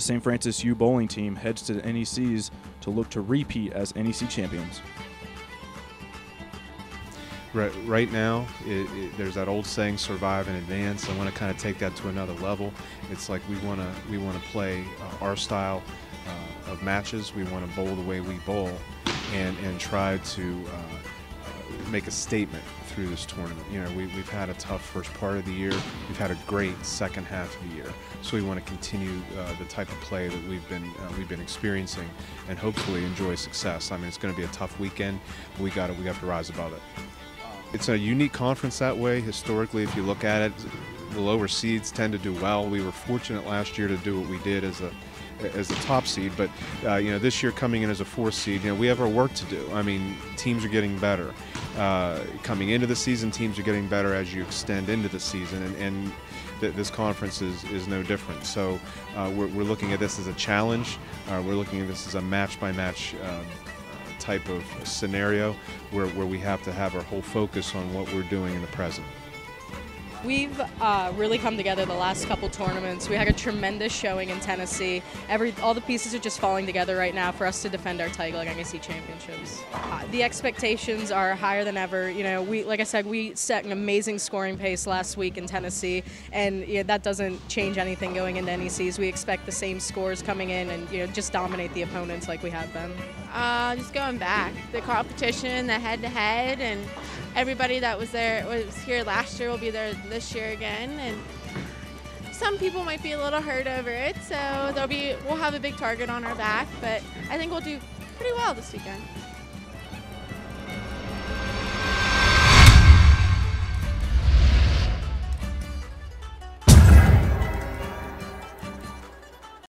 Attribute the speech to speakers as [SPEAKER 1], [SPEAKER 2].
[SPEAKER 1] The St. Francis U bowling team heads to the NECs to look to repeat as NEC champions.
[SPEAKER 2] Right, right now, it, it, there's that old saying, "Survive and advance." I want to kind of take that to another level. It's like we want to we want to play uh, our style uh, of matches. We want to bowl the way we bowl, and and try to uh, make a statement through this tournament. You know, we, we've had a tough first part of the year. We've had a great second half of the year. So we want to continue uh, the type of play that we've been uh, we've been experiencing, and hopefully enjoy success. I mean, it's going to be a tough weekend, but we got to we have to rise above it. It's a unique conference that way. Historically, if you look at it, the lower seeds tend to do well. We were fortunate last year to do what we did as a as a top seed, but uh, you know this year coming in as a fourth seed, you know we have our work to do. I mean, teams are getting better. Uh, coming into the season, teams are getting better as you extend into the season, and, and th this conference is, is no different. So uh, we're, we're looking at this as a challenge. Uh, we're looking at this as a match by match type of scenario where, where we have to have our whole focus on what we're doing in the present.
[SPEAKER 3] We've uh, really come together the last couple tournaments. We had a tremendous showing in Tennessee. Every all the pieces are just falling together right now for us to defend our title at NEC championships. Uh, the expectations are higher than ever. You know, we like I said, we set an amazing scoring pace last week in Tennessee, and that doesn't change anything going into NECs. We expect the same scores coming in, and you know, just dominate the opponents like we have been.
[SPEAKER 4] Uh, just going back, the competition, the head-to-head, and everybody that was there was here last year will be there this year again, and some people might be a little hurt over it. So there'll be we'll have a big target on our back, but I think we'll do pretty well this weekend.